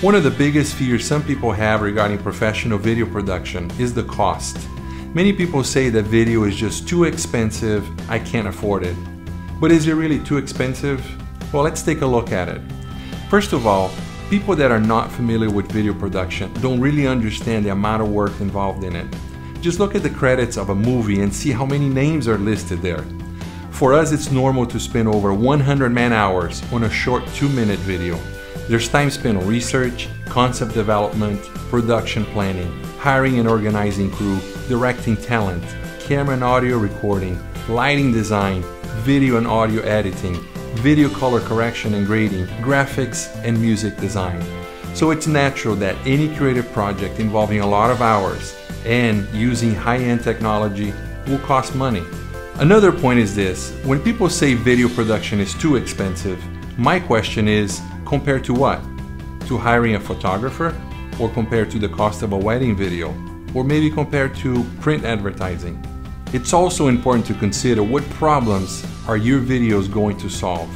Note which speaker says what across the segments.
Speaker 1: One of the biggest fears some people have regarding professional video production is the cost. Many people say that video is just too expensive, I can't afford it. But is it really too expensive? Well, let's take a look at it. First of all, people that are not familiar with video production don't really understand the amount of work involved in it. Just look at the credits of a movie and see how many names are listed there. For us, it's normal to spend over 100 man hours on a short two minute video. There's time spent on research, concept development, production planning, hiring and organizing crew, directing talent, camera and audio recording, lighting design, video and audio editing, video color correction and grading, graphics, and music design. So it's natural that any creative project involving a lot of hours and using high-end technology will cost money. Another point is this, when people say video production is too expensive, my question is, Compared to what? To hiring a photographer? Or compared to the cost of a wedding video? Or maybe compared to print advertising? It's also important to consider what problems are your videos going to solve.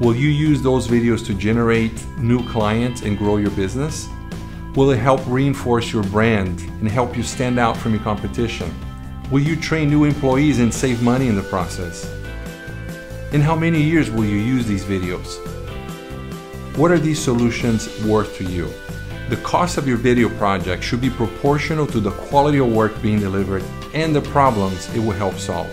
Speaker 1: Will you use those videos to generate new clients and grow your business? Will it help reinforce your brand and help you stand out from your competition? Will you train new employees and save money in the process? In how many years will you use these videos? What are these solutions worth to you? The cost of your video project should be proportional to the quality of work being delivered and the problems it will help solve.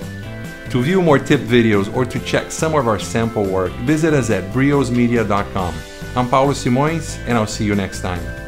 Speaker 1: To view more tip videos or to check some of our sample work, visit us at briosmedia.com. I'm Paulo Simões, and I'll see you next time.